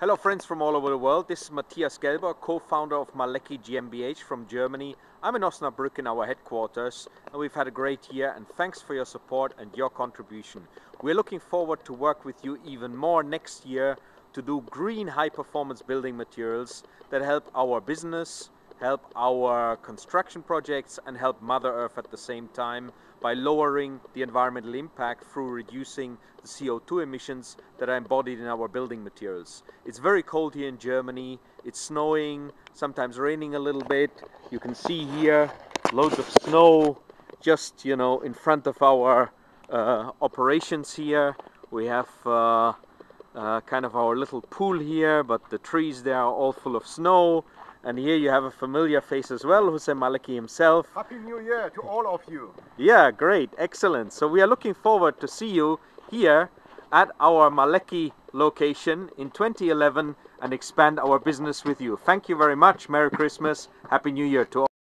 Hello friends from all over the world, this is Matthias Gelber, co-founder of Maleki GmbH from Germany. I'm in Osnabrück in our headquarters and we've had a great year and thanks for your support and your contribution. We're looking forward to work with you even more next year to do green high performance building materials that help our business, help our construction projects and help Mother Earth at the same time by lowering the environmental impact through reducing the CO2 emissions that are embodied in our building materials. It's very cold here in Germany, it's snowing, sometimes raining a little bit. You can see here loads of snow just you know in front of our uh, operations here. We have uh, uh, kind of our little pool here, but the trees there are all full of snow. And here you have a familiar face as well, Hossein Maleki himself. Happy New Year to all of you. Yeah, great, excellent. So we are looking forward to see you here at our Maleki location in 2011 and expand our business with you. Thank you very much. Merry Christmas. Happy New Year to all.